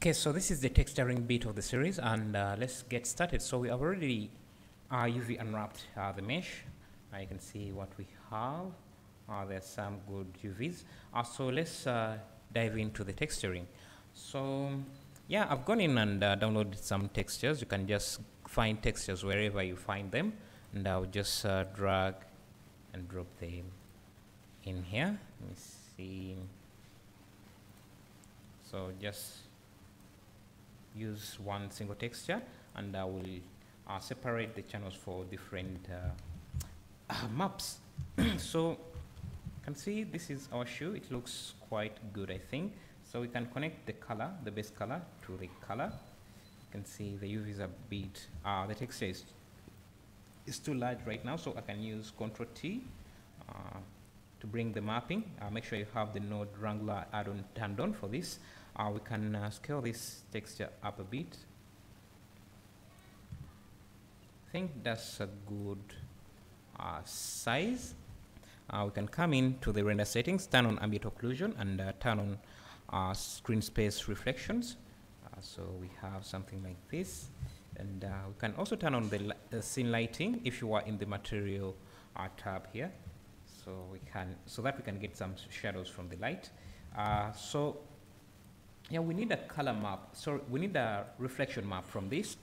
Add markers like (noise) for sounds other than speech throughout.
Okay, so this is the texturing bit of the series and uh, let's get started. So we have already uh, UV unwrapped uh, the mesh. You can see what we have. Uh, there's some good UVs. Uh, so let's uh, dive into the texturing. So yeah, I've gone in and uh, downloaded some textures. You can just find textures wherever you find them. And I'll just uh, drag and drop them in here. Let me see. So just use one single texture and I will uh, separate the channels for different uh, uh, maps. (clears throat) so you can see this is our shoe. It looks quite good, I think. So we can connect the color, the base color, to the color. You can see the UV is a bit, uh, the texture is, is too large right now, so I can use Ctrl T uh, to bring the mapping. Uh, make sure you have the node Wrangler add-on turned on for this. Uh, we can uh, scale this texture up a bit. I think that's a good uh, size. Uh, we can come in to the render settings, turn on ambient occlusion, and uh, turn on uh, screen space reflections. so we have something like this. And we can also turn on the, li scene lighting if you are in the material tab here. So we can, so that we can get some shadows from the light. so yeah, we need a color map. So we need a reflection map from this.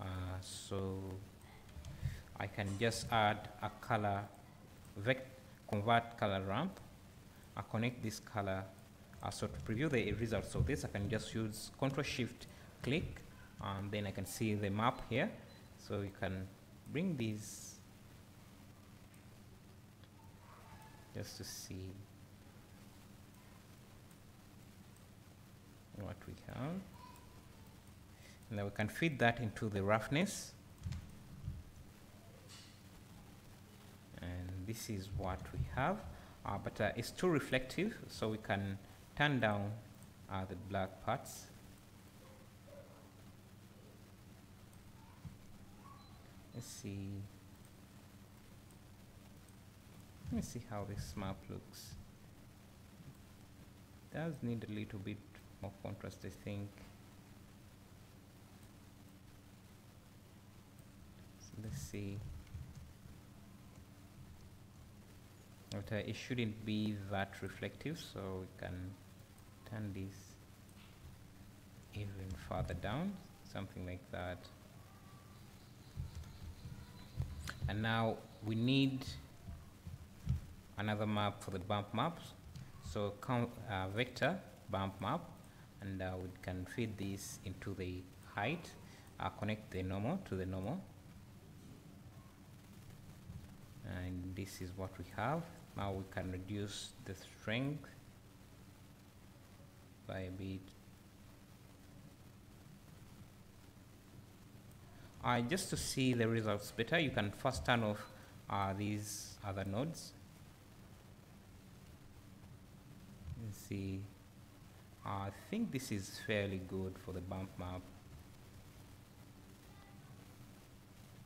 Uh, so I can just add a color, vect convert color ramp. I connect this color. Uh, so to preview the results of this, I can just use Control Shift click, and then I can see the map here. So you can bring these just to see what we have. And then we can feed that into the roughness. And this is what we have. Uh, but uh, it's too reflective, so we can turn down uh, the black parts. Let's see. Let me see how this map looks. It does need a little bit more contrast I think. So let's see. But uh, it shouldn't be that reflective so we can turn this even further down something like that. And now we need another map for the bump maps. So count uh, vector bump map and uh, we can feed this into the height uh, connect the normal to the normal. And this is what we have. Now we can reduce the strength by a bit. Uh, just to see the results better you can first turn off uh, these other nodes. See I think this is fairly good for the bump map.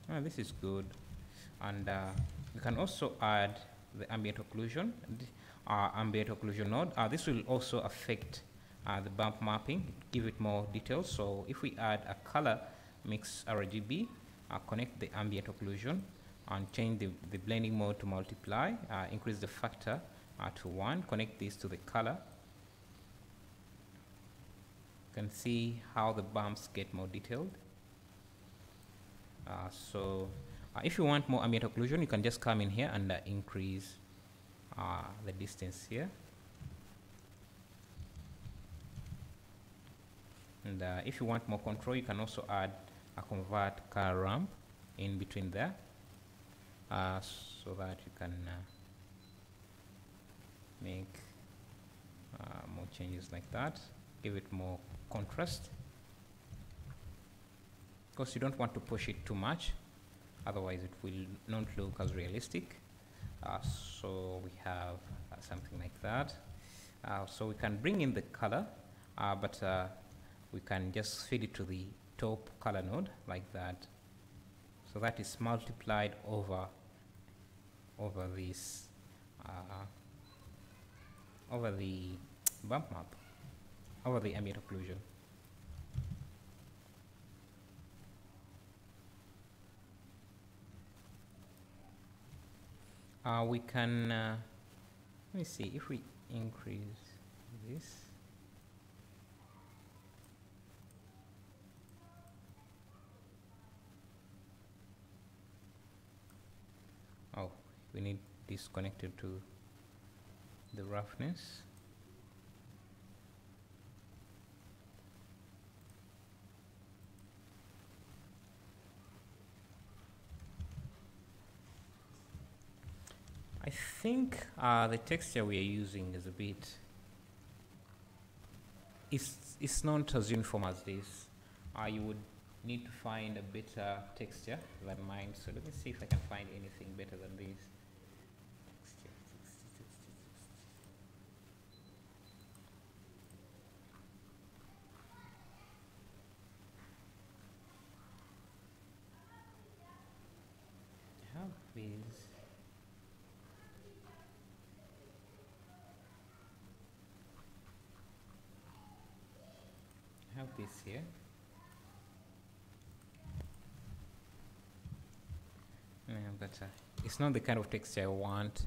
Ah, this is good. And uh, we can also add the ambient occlusion, uh, ambient occlusion node. Uh, this will also affect uh, the bump mapping, give it more details. So if we add a color mix RGB, uh, connect the ambient occlusion and change the, the blending mode to multiply, uh, increase the factor to one, connect this to the color, can see how the bumps get more detailed. Uh, so uh, if you want more ambient occlusion, you can just come in here and uh, increase uh, the distance here. And uh, if you want more control, you can also add a convert color ramp in between there uh, so that you can make more changes like that, give it more contrast. Because you don't want to push it too much otherwise it will not look as realistic. Uh, so we have uh, something like that. Uh, so we can bring in the color uh, but uh, we can just feed it to the top color node like that. So that is multiplied over over this uh, over the bump map over the ambient occlusion. Uh, we can, uh, let me see, if we increase this, oh, we need this connected to the roughness. I think uh, the texture we are using is a bit it's, it's not as uniform as this. Uh, you would need to find a better texture than mine. So let me see if I can find anything better than this. Texture, texture, texture, texture. I have these I have this here. Uh, it's not the kind of texture I want.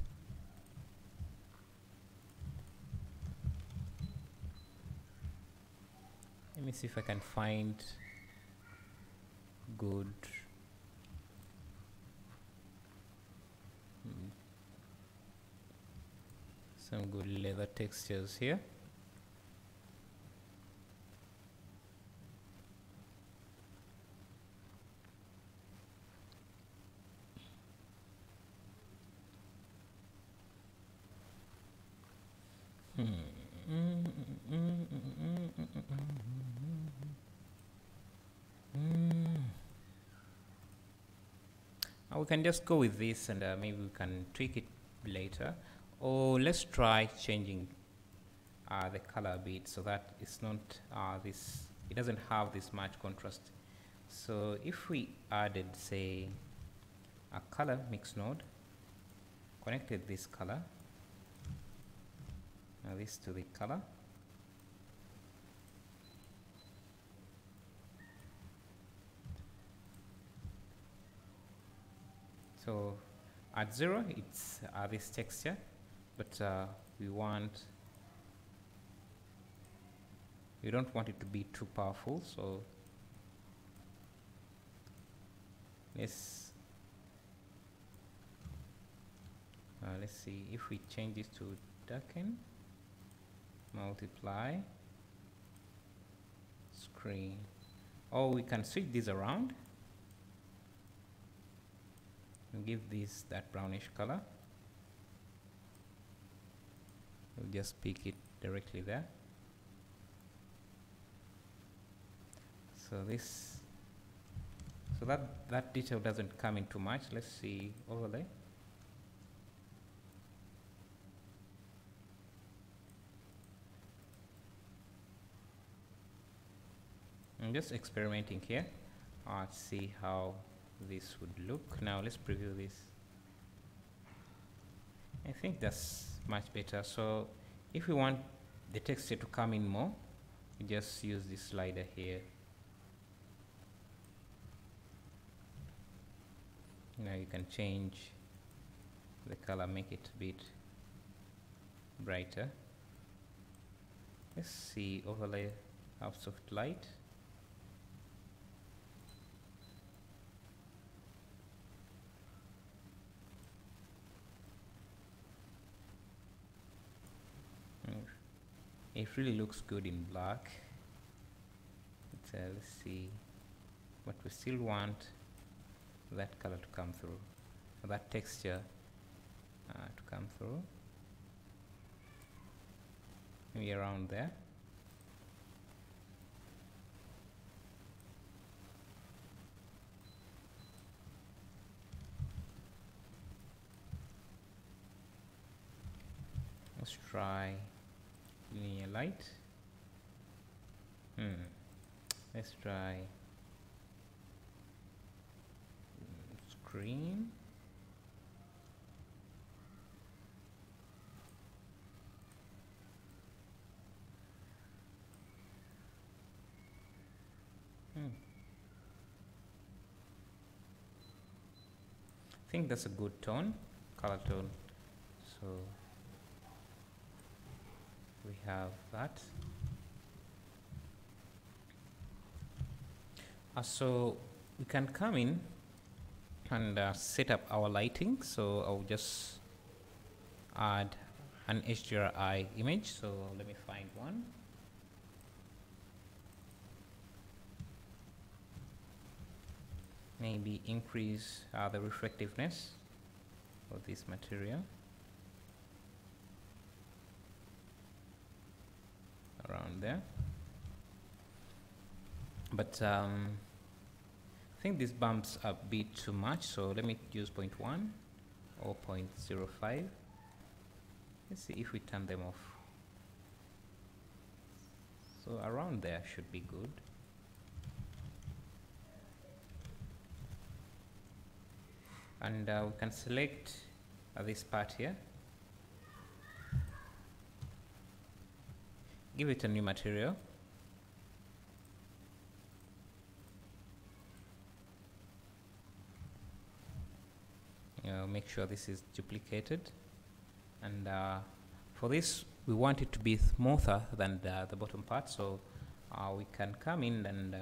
Let me see if I can find good. Mm, some good leather textures here Uh, we can just go with this and uh, maybe we can tweak it later. Or let's try changing uh, the color a bit so that it's not uh, this it doesn't have this much contrast. So if we added say a color mix node connected this color now this to the color so at zero it's uh, this texture but uh, we want we don't want it to be too powerful so let's uh, let's see if we change this to darken multiply screen. Or we can switch this around give this that brownish color. Just pick it directly there. So this so that that detail doesn't come in too much. Let's see overlay I'm just experimenting here. I'll see how this would look. Now let's preview this. I think that's much better. So if we want the texture to come in more we just use this slider here. Now you can change the color make it a bit brighter. Let's see overlay of soft light it really looks good in black. But, uh, let's see. But we still want that color to come through. That texture uh, to come through. Maybe around there. Let's try linear light. Hmm. Let's try screen. Hmm. I think that's a good tone color tone. So have that. Uh, so we can come in and uh, set up our lighting. So I'll just add an HDRI image. So let me find one. Maybe increase uh, the reflectiveness of this material around there. But um, I think this bumps a bit too much so let me use 0.1 or 0.05 let's see if we turn them off. So around there should be good. And uh, we can select uh, this part here give it a new material. Make sure this is duplicated. And uh, for this we want it to be smoother than the, the bottom part. So uh, we can come in and uh,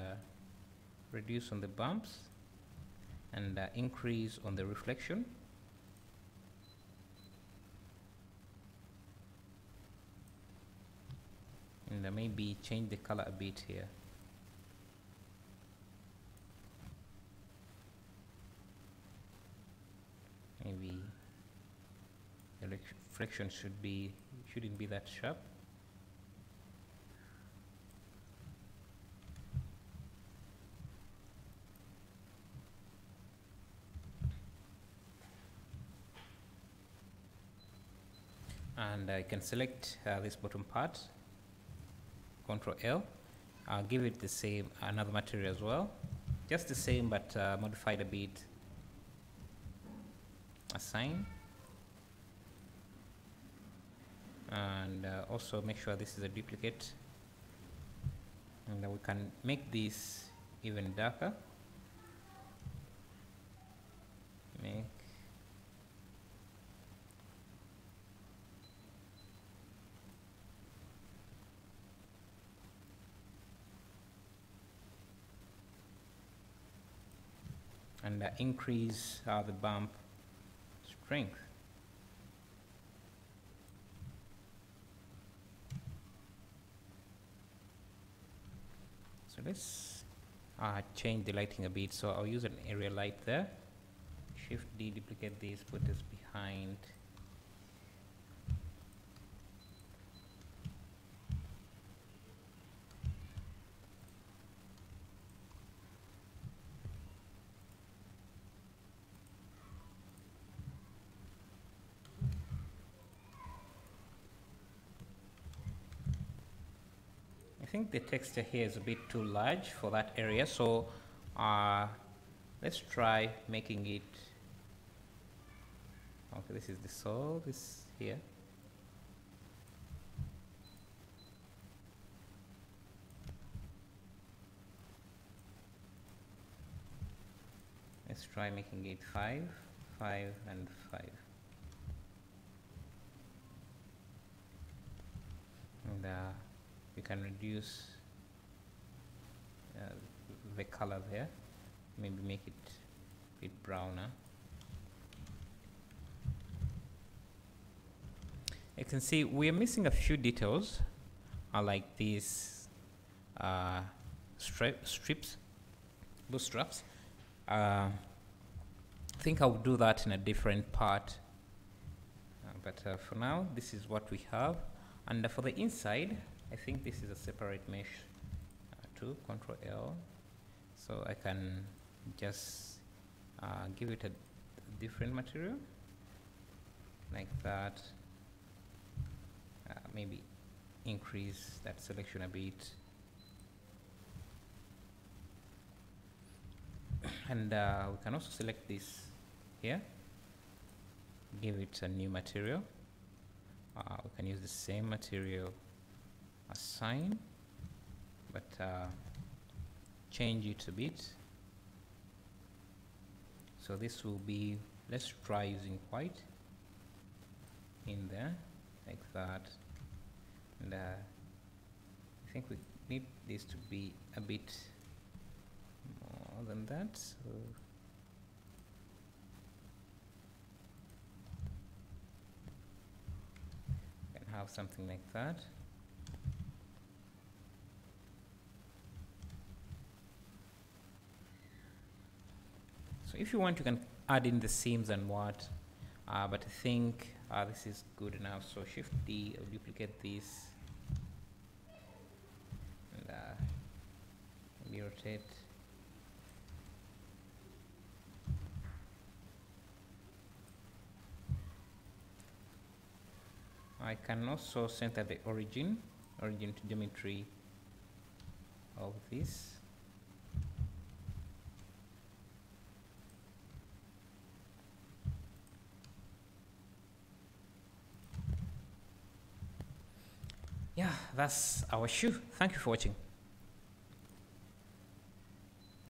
reduce on the bumps and uh, increase on the reflection and maybe change the color a bit here. Maybe the reflection should be shouldn't be that sharp. And I can select uh, this bottom part control L. I'll give it the same another material as well. Just the same but uh, modified a bit. Assign. And uh, also make sure this is a duplicate. And that we can make this even darker. Make and increase the bump strength. So let's uh, change the lighting a bit. So I'll use an area light there. Shift D, duplicate this, put this behind think the texture here is a bit too large for that area so uh, let's try making it okay this is the soil this here. Let's try making it 5 5 and 5 and uh, we can reduce uh, the color there. Maybe make it a bit browner. You can see we are missing a few details uh, like these uh, stri strips bootstraps. Uh, I think I'll do that in a different part. Uh, but uh, for now this is what we have. And for the inside I think this is a separate mesh uh, too, Control L. So I can just uh, give it a different material like that. Uh, maybe increase that selection a bit. (coughs) and uh, we can also select this here, give it a new material. Uh, we can use the same material assign but uh, change it a bit. So this will be let's try using white in there like that. And uh, I think we need this to be a bit more than that so. Have something like that if you want you can add in the seams and what uh, but I think uh, this is good enough. So shift D I'll duplicate this. And uh, rotate. I can also center the origin origin to geometry of this yeah that's our shoe. Thank you for watching